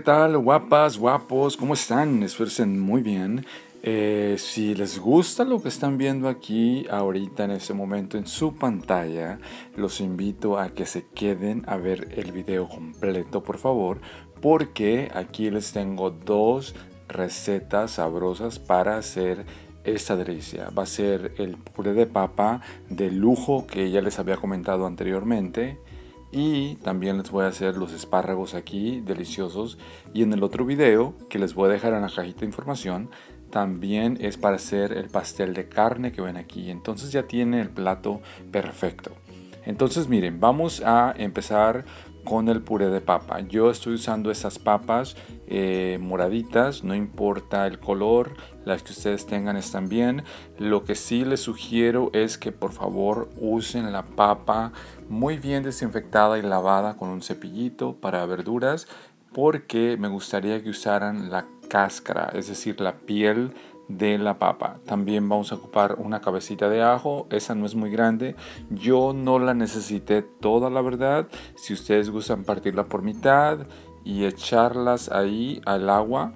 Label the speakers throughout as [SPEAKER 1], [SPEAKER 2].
[SPEAKER 1] ¿qué tal? Guapas, guapos, ¿cómo están? Espero estén muy bien. Eh, si les gusta lo que están viendo aquí ahorita en este momento en su pantalla, los invito a que se queden a ver el video completo, por favor, porque aquí les tengo dos recetas sabrosas para hacer esta delicia. Va a ser el puré de papa de lujo que ya les había comentado anteriormente y también les voy a hacer los espárragos aquí deliciosos. Y en el otro video que les voy a dejar en la cajita de información también es para hacer el pastel de carne que ven aquí. Entonces ya tiene el plato perfecto. Entonces miren vamos a empezar con el puré de papa. Yo estoy usando estas papas eh, moraditas, no importa el color, las que ustedes tengan están bien. Lo que sí les sugiero es que por favor usen la papa muy bien desinfectada y lavada con un cepillito para verduras porque me gustaría que usaran la cáscara, es decir, la piel de la papa. También vamos a ocupar una cabecita de ajo, esa no es muy grande. Yo no la necesité toda la verdad. Si ustedes gustan partirla por mitad y echarlas ahí al agua,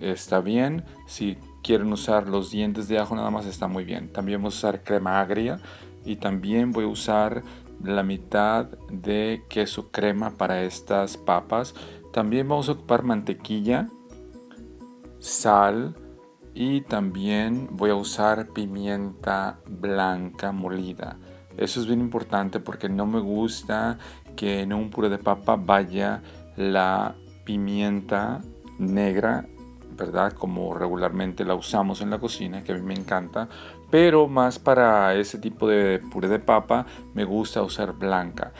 [SPEAKER 1] está bien. Si quieren usar los dientes de ajo nada más está muy bien. También vamos a usar crema agria y también voy a usar la mitad de queso crema para estas papas. También vamos a ocupar mantequilla, sal, y también voy a usar pimienta blanca molida. Eso es bien importante porque no me gusta que en un puré de papa vaya la pimienta negra, ¿verdad? Como regularmente la usamos en la cocina, que a mí me encanta. Pero más para ese tipo de puré de papa me gusta usar blanca.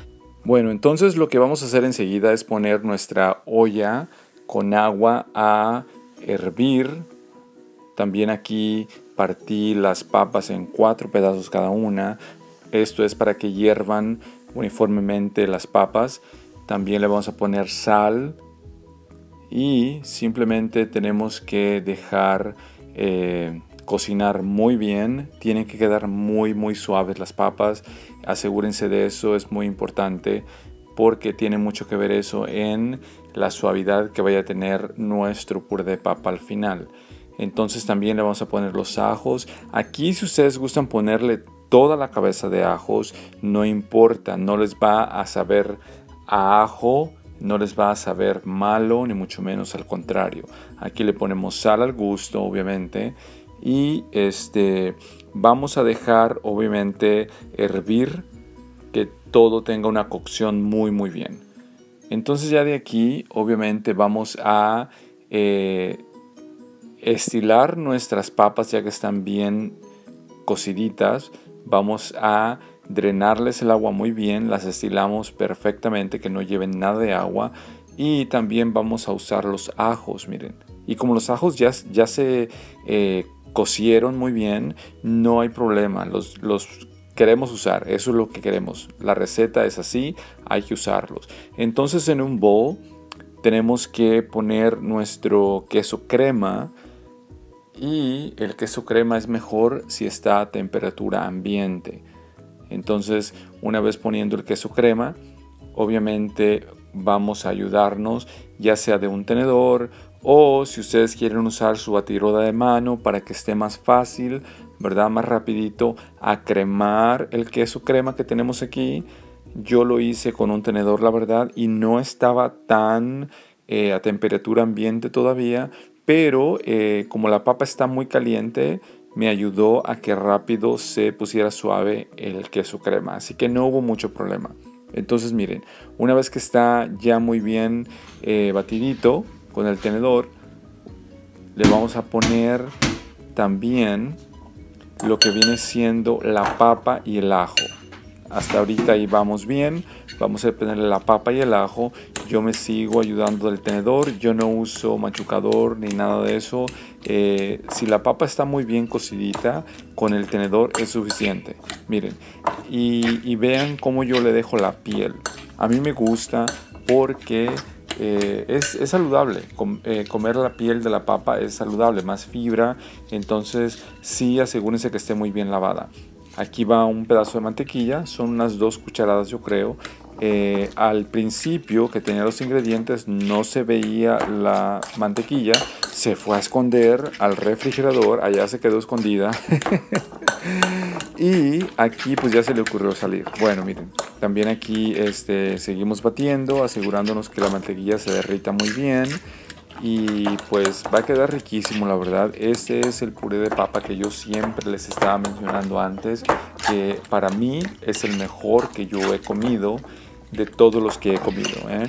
[SPEAKER 1] Bueno, entonces lo que vamos a hacer enseguida es poner nuestra olla con agua a hervir también aquí partí las papas en cuatro pedazos cada una. Esto es para que hiervan uniformemente las papas. También le vamos a poner sal y simplemente tenemos que dejar eh, cocinar muy bien. Tienen que quedar muy muy suaves las papas. Asegúrense de eso, es muy importante porque tiene mucho que ver eso en la suavidad que vaya a tener nuestro puré de papa al final. Entonces también le vamos a poner los ajos. Aquí si ustedes gustan ponerle toda la cabeza de ajos, no importa, no les va a saber a ajo, no les va a saber malo, ni mucho menos al contrario. Aquí le ponemos sal al gusto, obviamente. Y este, vamos a dejar, obviamente, hervir, que todo tenga una cocción muy, muy bien. Entonces ya de aquí, obviamente, vamos a eh, estilar nuestras papas ya que están bien cociditas. Vamos a drenarles el agua muy bien, las estilamos perfectamente que no lleven nada de agua y también vamos a usar los ajos, miren. Y como los ajos ya, ya se eh, cocieron muy bien, no hay problema, los, los queremos usar, eso es lo que queremos. La receta es así, hay que usarlos. Entonces en un bowl tenemos que poner nuestro queso crema, y el queso crema es mejor si está a temperatura ambiente. Entonces, una vez poniendo el queso crema, obviamente vamos a ayudarnos ya sea de un tenedor o si ustedes quieren usar su batiroda de mano para que esté más fácil, ¿verdad? Más rapidito a cremar el queso crema que tenemos aquí. Yo lo hice con un tenedor, la verdad, y no estaba tan eh, a temperatura ambiente todavía, pero eh, como la papa está muy caliente, me ayudó a que rápido se pusiera suave el queso crema, así que no hubo mucho problema. Entonces miren, una vez que está ya muy bien eh, batidito con el tenedor, le vamos a poner también lo que viene siendo la papa y el ajo. Hasta ahorita ahí vamos bien. Vamos a ponerle la papa y el ajo. Yo me sigo ayudando del tenedor. Yo no uso machucador ni nada de eso. Eh, si la papa está muy bien cocidita, con el tenedor es suficiente. Miren. Y, vean cómo yo le dejo la piel. A mí me gusta porque eh, es, saludable. Eh, comer la piel de la papa es saludable, más fibra. Entonces sí asegúrense que esté muy bien lavada. Aquí va un pedazo de mantequilla, son unas dos cucharadas yo creo. Eh, al principio que tenía los ingredientes no se veía la mantequilla, se fue a esconder al refrigerador, allá se quedó escondida. y aquí pues ya se le ocurrió salir. Bueno, miren, también aquí este, seguimos batiendo, asegurándonos que la mantequilla se derrita muy bien. Y pues va a quedar riquísimo, la verdad. Este es el puré de papa que yo siempre les estaba mencionando antes, que para mí es el mejor que yo he comido de todos los que he comido. ¿eh?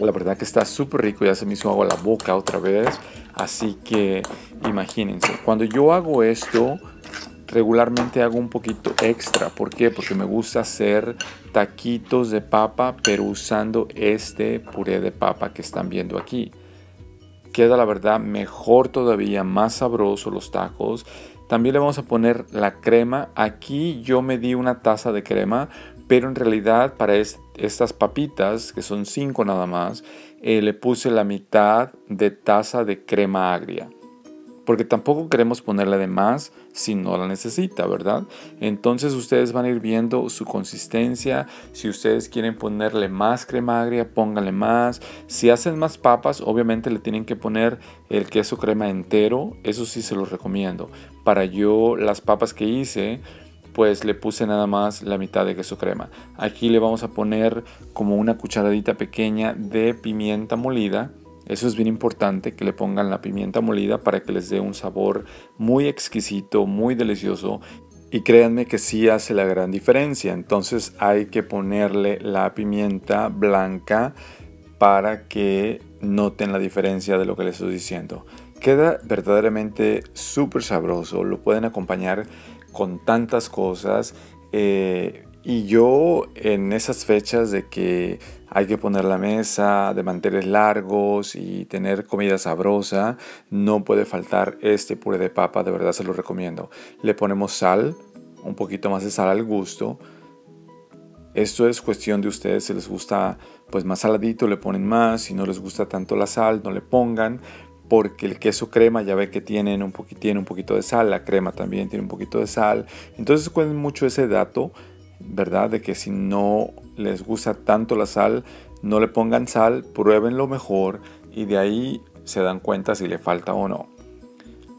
[SPEAKER 1] La verdad que está súper rico, ya se me hizo agua la boca otra vez. Así que imagínense, cuando yo hago esto, regularmente hago un poquito extra. ¿Por qué? Porque me gusta hacer taquitos de papa, pero usando este puré de papa que están viendo aquí. Queda la verdad mejor todavía, más sabroso los tacos. También le vamos a poner la crema. Aquí yo me di una taza de crema pero en realidad para estas papitas, que son cinco nada más, eh, le puse la mitad de taza de crema agria. Porque tampoco queremos ponerle de más si no la necesita, ¿verdad? Entonces ustedes van a ir viendo su consistencia. Si ustedes quieren ponerle más crema agria, pónganle más. Si hacen más papas, obviamente le tienen que poner el queso crema entero. Eso sí se los recomiendo. Para yo, las papas que hice, pues le puse nada más la mitad de queso crema. Aquí le vamos a poner como una cucharadita pequeña de pimienta molida. Eso es bien importante que le pongan la pimienta molida para que les dé un sabor muy exquisito, muy delicioso. Y créanme que sí hace la gran diferencia. Entonces hay que ponerle la pimienta blanca para que noten la diferencia de lo que les estoy diciendo. Queda verdaderamente súper sabroso. Lo pueden acompañar con tantas cosas. Eh, y yo en esas fechas de que hay que poner la mesa, de mantener largos y tener comida sabrosa, no puede faltar este puré de papa, de verdad se lo recomiendo. Le ponemos sal, un poquito más de sal al gusto. Esto es cuestión de ustedes, si les gusta pues más saladito le ponen más, si no les gusta tanto la sal no le pongan, porque el queso crema ya ve que tiene un, tiene un poquito de sal, la crema también tiene un poquito de sal. Entonces cuiden mucho ese dato, ¿verdad? De que si no les gusta tanto la sal, no le pongan sal, pruébenlo mejor y de ahí se dan cuenta si le falta o no.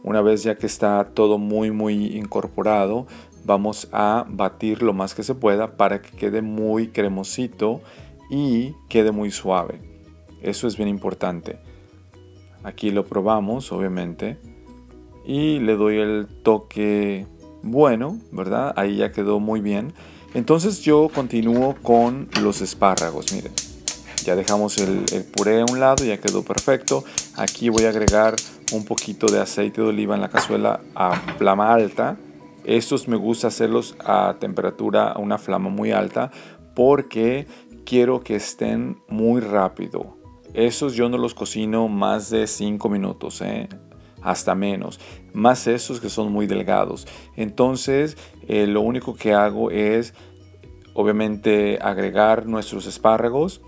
[SPEAKER 1] Una vez ya que está todo muy muy incorporado, vamos a batir lo más que se pueda para que quede muy cremosito y quede muy suave. Eso es bien importante. Aquí lo probamos, obviamente. Y le doy el toque bueno, ¿verdad? Ahí ya quedó muy bien. Entonces yo continúo con los espárragos, miren. Ya dejamos el, puré a un lado, ya quedó perfecto. Aquí voy a agregar un poquito de aceite de oliva en la cazuela a flama alta. Estos me gusta hacerlos a temperatura, a una flama muy alta, porque quiero que estén muy rápido. Esos yo no los cocino más de 5 minutos, ¿eh? Hasta menos. Más esos que son muy delgados. Entonces, eh, lo único que hago es, obviamente, agregar nuestros espárragos.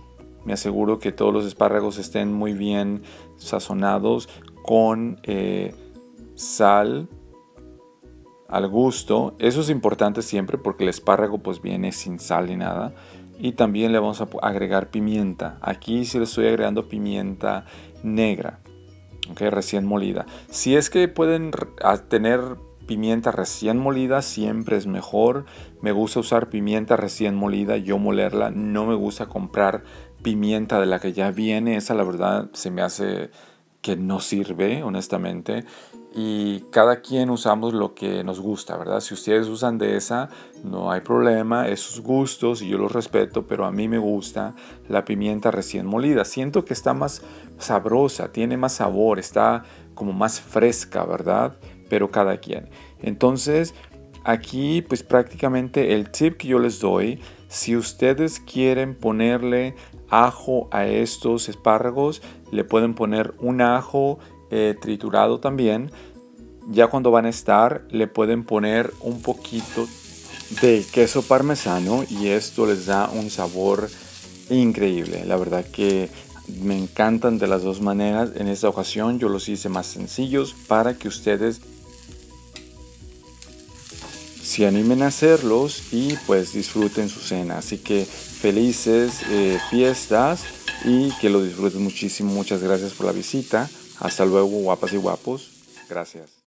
[SPEAKER 1] Me aseguro que todos los espárragos estén muy bien sazonados con eh, sal al gusto. Eso es importante siempre porque el espárrago pues viene sin sal ni nada y también le vamos a agregar pimienta. Aquí sí le estoy agregando pimienta negra, recién molida. Si es que pueden tener pimienta recién molida, siempre es mejor. Me gusta usar pimienta recién molida, yo molerla. No me gusta comprar pimienta de la que ya viene. Esa la verdad se me hace que no sirve, honestamente y cada quien usamos lo que nos gusta, ¿verdad? Si ustedes usan de esa, no hay problema, es sus gustos y yo los respeto, pero a mí me gusta la pimienta recién molida. Siento que está más sabrosa, tiene más sabor, está como más fresca, ¿verdad? Pero cada quien. Entonces, aquí pues prácticamente el tip que yo les doy, si ustedes quieren ponerle ajo a estos espárragos, le pueden poner un ajo eh, triturado también. Ya cuando van a estar, le pueden poner un poquito de queso parmesano y esto les da un sabor increíble. La verdad que me encantan de las dos maneras. En esta ocasión yo los hice más sencillos para que ustedes se animen a hacerlos y pues disfruten su cena. Así que felices eh, fiestas y que lo disfrutes muchísimo. Muchas gracias por la visita. Hasta luego, guapas y guapos. Gracias.